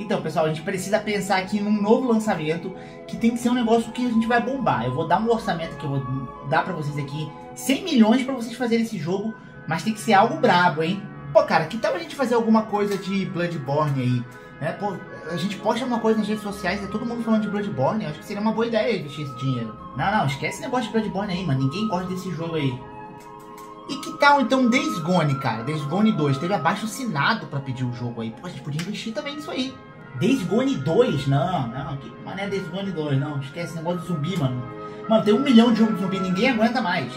Então, pessoal, a gente precisa pensar aqui num novo lançamento que tem que ser um negócio que a gente vai bombar. Eu vou dar um orçamento que eu vou dar pra vocês aqui, 100 milhões pra vocês fazerem esse jogo, mas tem que ser algo brabo, hein? Pô, cara, que tal a gente fazer alguma coisa de Bloodborne aí? Né? Pô, a gente posta uma coisa nas redes sociais e é todo mundo falando de Bloodborne, eu acho que seria uma boa ideia investir esse dinheiro. Não, não, esquece esse negócio de Bloodborne aí, mano, ninguém gosta desse jogo aí. E que tal então Days Gone, cara? Days Gone 2, teve abaixo assinado pra pedir o jogo aí. Pô, a gente podia investir também nisso aí. Days Gone 2, não, não, que mané Days Gone 2, não, esquece esse negócio de zumbi, mano. Mano, tem um milhão de jogos de zumbi, ninguém aguenta mais.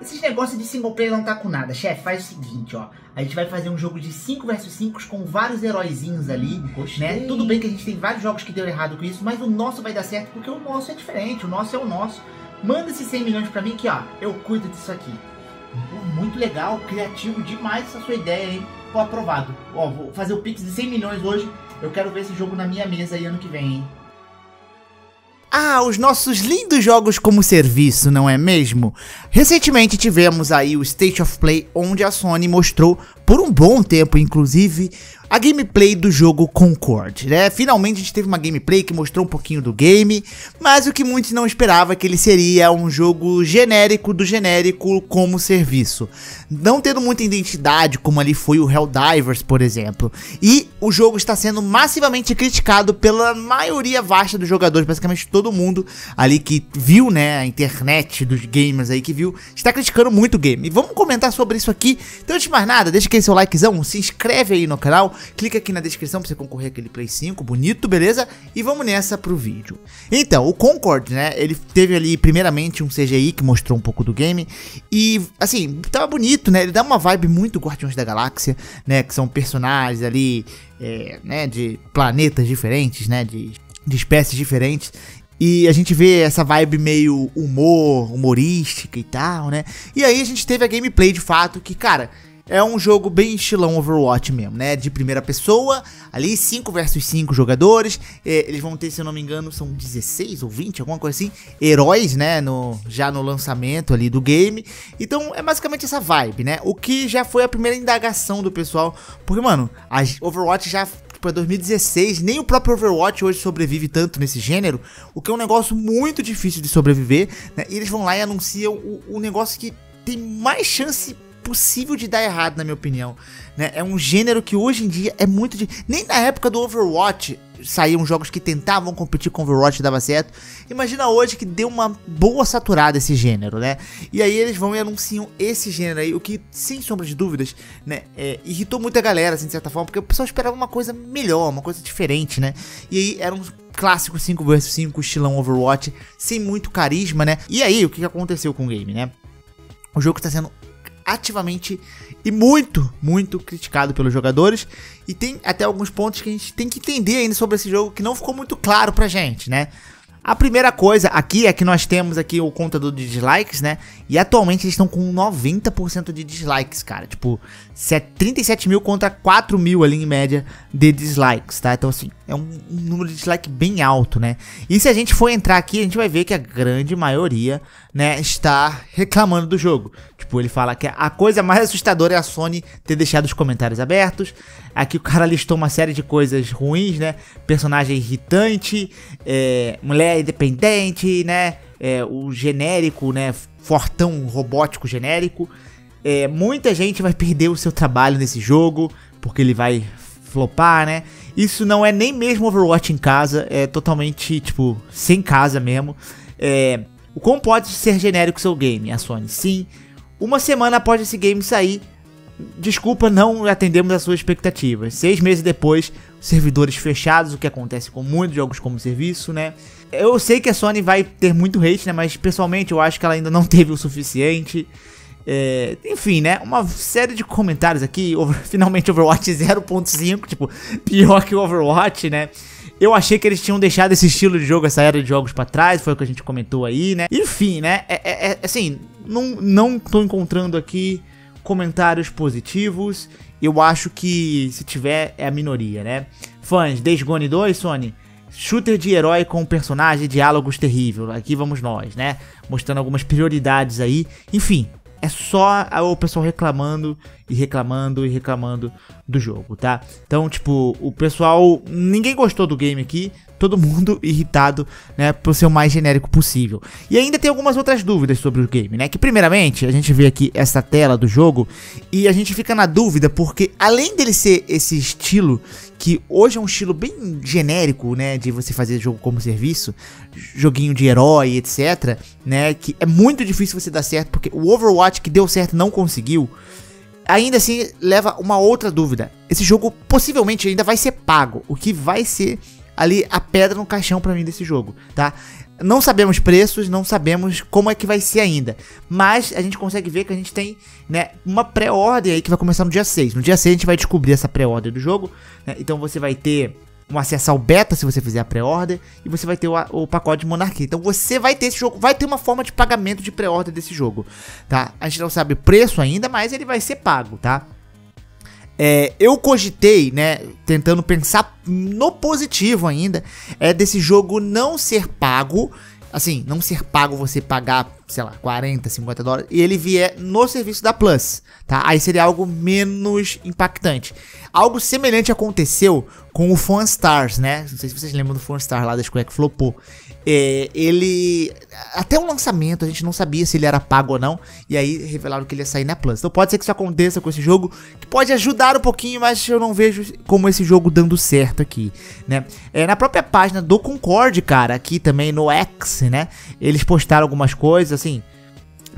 Esses negócios de single player não tá com nada. Chefe, faz o seguinte, ó. A gente vai fazer um jogo de 5 vs 5 com vários heróizinhos ali, Gostei. né? Tudo bem que a gente tem vários jogos que deu errado com isso, mas o nosso vai dar certo porque o nosso é diferente, o nosso é o nosso. Manda esses 100 milhões pra mim que, ó, eu cuido disso aqui. Muito legal, criativo demais essa sua ideia, hein? Pô, aprovado. Ó, vou fazer o Pix de 100 milhões hoje. Eu quero ver esse jogo na minha mesa aí ano que vem, hein? Ah, os nossos lindos jogos como serviço, não é mesmo? Recentemente tivemos aí o State of Play, onde a Sony mostrou, por um bom tempo inclusive, a gameplay do jogo Concord, né? Finalmente a gente teve uma gameplay que mostrou um pouquinho do game, mas o que muitos não esperavam é que ele seria um jogo genérico do genérico como serviço. Não tendo muita identidade, como ali foi o Helldivers, por exemplo. E o jogo está sendo massivamente criticado pela maioria vasta dos jogadores, basicamente todo mundo ali que viu, né, a internet dos gamers aí que viu, está criticando muito o game. E vamos comentar sobre isso aqui. Então, antes de mais nada, deixa aquele seu likezão, se inscreve aí no canal, clica aqui na descrição para você concorrer aquele Play 5, bonito, beleza? E vamos nessa pro vídeo. Então, o Concord, né, ele teve ali primeiramente um CGI que mostrou um pouco do game e, assim, tava bonito, né, ele dá uma vibe muito Guardiões da Galáxia, né, que são personagens ali, é, né, de planetas diferentes, né, de, de espécies diferentes. E a gente vê essa vibe meio humor, humorística e tal, né? E aí a gente teve a gameplay de fato que, cara, é um jogo bem estilão Overwatch mesmo, né? De primeira pessoa, ali 5 versus 5 jogadores. É, eles vão ter, se eu não me engano, são 16 ou 20, alguma coisa assim, heróis, né? No, já no lançamento ali do game. Então é basicamente essa vibe, né? O que já foi a primeira indagação do pessoal. Porque, mano, a Overwatch já para 2016, nem o próprio Overwatch hoje sobrevive tanto nesse gênero, o que é um negócio muito difícil de sobreviver, né? E eles vão lá e anunciam o, o negócio que tem mais chance possível de dar errado, na minha opinião. Né? É um gênero que hoje em dia é muito de. Nem na época do Overwatch saíam jogos que tentavam competir com Overwatch e dava certo. Imagina hoje que deu uma boa saturada esse gênero, né? E aí eles vão e anunciam esse gênero aí, o que, sem sombra de dúvidas, né, é, irritou muita galera, assim, de certa forma, porque o pessoal esperava uma coisa melhor, uma coisa diferente, né? E aí era um clássico 5 vs 5 estilão Overwatch, sem muito carisma, né? E aí, o que aconteceu com o game, né? O jogo está sendo ativamente e muito, muito criticado pelos jogadores. E tem até alguns pontos que a gente tem que entender ainda sobre esse jogo que não ficou muito claro pra gente, né? A primeira coisa aqui é que nós temos aqui o contador de dislikes, né? E atualmente eles estão com 90% de dislikes, cara. Tipo, 37 mil contra 4 mil ali em média de dislikes, tá? Então, assim, é um, um número de dislike bem alto, né? E se a gente for entrar aqui, a gente vai ver que a grande maioria, né, está reclamando do jogo. Tipo, ele fala que a coisa mais assustadora é a Sony ter deixado os comentários abertos. Aqui o cara listou uma série de coisas ruins, né? Personagem irritante, é, mulher independente, né? É, o genérico, né? Fortão robótico genérico. É, muita gente vai perder o seu trabalho nesse jogo, porque ele vai flopar, né? Isso não é nem mesmo Overwatch em casa, é totalmente, tipo, sem casa mesmo. É, o como pode ser genérico seu game, a Sony? Sim. Uma semana após esse game sair, desculpa, não atendemos as suas expectativas. Seis meses depois, servidores fechados, o que acontece com muitos jogos como serviço, né? Eu sei que a Sony vai ter muito hate, né? Mas pessoalmente eu acho que ela ainda não teve o suficiente. É, enfim, né? Uma série de comentários aqui. Over, finalmente Overwatch 0.5, tipo, pior que o Overwatch, né? Eu achei que eles tinham deixado esse estilo de jogo, essa era de jogos pra trás, foi o que a gente comentou aí, né? Enfim, né? É, é, é assim, não, não tô encontrando aqui comentários positivos. Eu acho que se tiver é a minoria, né? Fãs, Days Gone 2, Sony. Shooter de herói com personagem, diálogos terrível. Aqui vamos nós, né? Mostrando algumas prioridades aí. Enfim, é só o pessoal reclamando e reclamando e reclamando do jogo, tá? Então, tipo, o pessoal, ninguém gostou do game aqui, todo mundo irritado, né, por ser o mais genérico possível. E ainda tem algumas outras dúvidas sobre o game, né? Que primeiramente, a gente vê aqui essa tela do jogo e a gente fica na dúvida porque além dele ser esse estilo que hoje é um estilo bem genérico, né, de você fazer jogo como serviço, joguinho de herói, etc, né, que é muito difícil você dar certo porque o Overwatch que deu certo não conseguiu. Ainda assim, leva uma outra dúvida. Esse jogo possivelmente ainda vai ser pago, o que vai ser ali a pedra no caixão para mim desse jogo, tá? Não sabemos preços, não sabemos como é que vai ser ainda. Mas a gente consegue ver que a gente tem né, uma pré-ordem aí que vai começar no dia 6. No dia 6 a gente vai descobrir essa pré-ordem do jogo. Né? Então você vai ter um acesso ao beta se você fizer a pré-order. E você vai ter o, o, pacote de monarquia. Então você vai ter esse jogo, vai ter uma forma de pagamento de pré-order desse jogo. Tá? A gente não sabe o preço ainda, mas ele vai ser pago, tá? É, eu cogitei, né, tentando pensar no positivo ainda, é desse jogo não ser pago, assim, não ser pago você pagar, sei lá, 40, 50 dólares, e ele vier no serviço da Plus, tá? Aí seria algo menos impactante. Algo semelhante aconteceu com o Fun Stars, né? Não sei se vocês lembram do Fun Stars lá da Square que flopou. É, ele. Até o lançamento a gente não sabia se ele era pago ou não. E aí revelaram que ele ia sair na Plus. Então pode ser que isso aconteça com esse jogo. Que pode ajudar um pouquinho, mas eu não vejo como esse jogo dando certo aqui, né? É, na própria página do Concorde, cara, aqui também no X, né? Eles postaram algumas coisas, assim.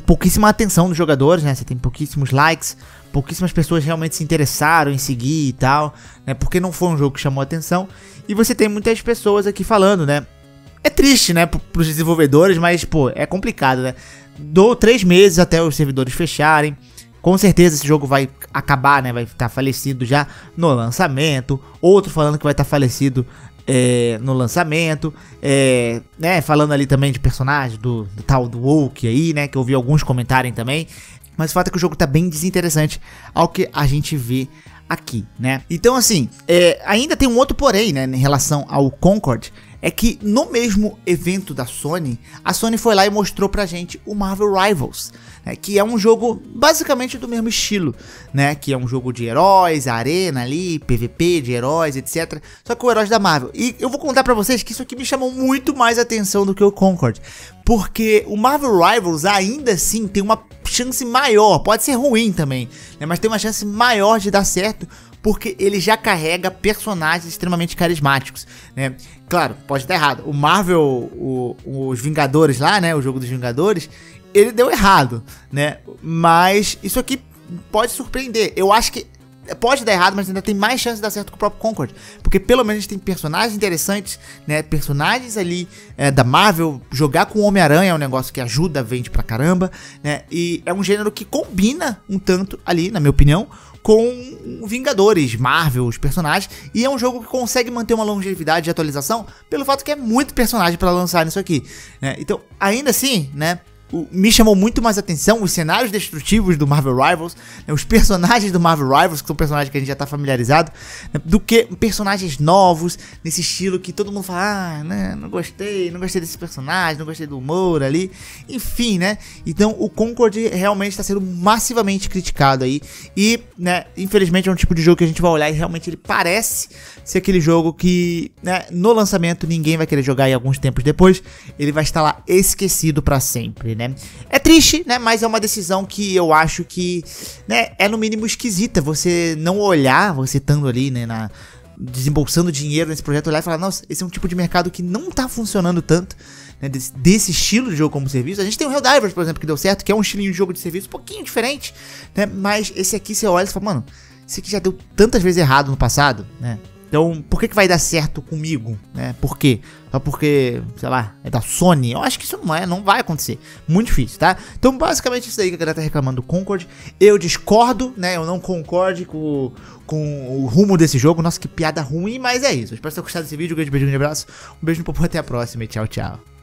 Pouquíssima atenção dos jogadores, né? Você tem pouquíssimos likes, pouquíssimas pessoas realmente se interessaram em seguir e tal, né? Porque não foi um jogo que chamou atenção. E você tem muitas pessoas aqui falando, né? É triste, né, pros desenvolvedores, mas, pô, é complicado, né? Dou três meses até os servidores fecharem. Com certeza esse jogo vai acabar, né? Vai estar tá falecido já no lançamento. Outro falando que vai estar tá falecido é, no lançamento. É, né? Falando ali também de personagem do, do, tal do Woke aí, né? Que eu vi alguns comentarem também. Mas o fato é que o jogo tá bem desinteressante ao que a gente vê aqui, né? Então, assim, é, ainda tem um outro porém, né? Em relação ao Concord é que no mesmo evento da Sony, a Sony foi lá e mostrou pra gente o Marvel Rivals, né, que é um jogo basicamente do mesmo estilo, né, que é um jogo de heróis, arena ali, PVP de heróis, etc. Só que o heróis da Marvel. E eu vou contar pra vocês que isso aqui me chamou muito mais atenção do que o Concord, porque o Marvel Rivals ainda assim tem uma chance maior, pode ser ruim também, né, mas tem uma chance maior de dar certo porque ele já carrega personagens extremamente carismáticos, né? Claro, pode estar errado. O Marvel, o, os Vingadores lá, né? O jogo dos Vingadores, ele deu errado, né? Mas isso aqui pode surpreender. Eu acho que pode dar errado, mas ainda tem mais chance de dar certo com o próprio Concord. Porque pelo menos a gente tem personagens interessantes, né? Personagens ali é, da Marvel. Jogar com o Homem-Aranha é um negócio que ajuda, vende pra caramba, né? E é um gênero que combina um tanto ali, na minha opinião, com Vingadores, Marvel, os personagens. E é um jogo que consegue manter uma longevidade de atualização pelo fato que é muito personagem para lançar nisso aqui. Né? Então, ainda assim, né? Me chamou muito mais atenção os cenários destrutivos do Marvel Rivals, né, os personagens do Marvel Rivals, que são personagens que a gente já tá familiarizado, né, do que personagens novos, nesse estilo que todo mundo fala, ah, né, não gostei, não gostei desse personagem, não gostei do humor ali, enfim, né? Então o Concord realmente está sendo massivamente criticado aí, e, né, infelizmente é um tipo de jogo que a gente vai olhar e realmente ele parece ser aquele jogo que, né, no lançamento ninguém vai querer jogar e alguns tempos depois ele vai estar lá esquecido para sempre, né? É triste, né, mas é uma decisão que eu acho que, né, é no mínimo esquisita você não olhar, você estando ali, né, na desembolsando dinheiro nesse projeto, olhar e falar, nossa, esse é um tipo de mercado que não tá funcionando tanto, né, desse, desse, estilo de jogo como serviço. A gente tem o Helldivers, por exemplo, que deu certo, que é um estilinho de jogo de serviço um pouquinho diferente, né, mas esse aqui você olha e fala, mano, esse aqui já deu tantas vezes errado no passado, né, então, por que, que vai dar certo comigo? Né? Por quê? Só porque, sei lá, é da Sony? Eu acho que isso não é, não vai acontecer. Muito difícil, tá? Então, basicamente, isso aí que a galera tá reclamando do Concord. Eu discordo, né? Eu não concordo com, com o rumo desse jogo. Nossa, que piada ruim, mas é isso. Eu espero que tenham gostado desse vídeo. Um grande beijo, um grande abraço. Um beijo no popo, até a próxima e tchau, tchau.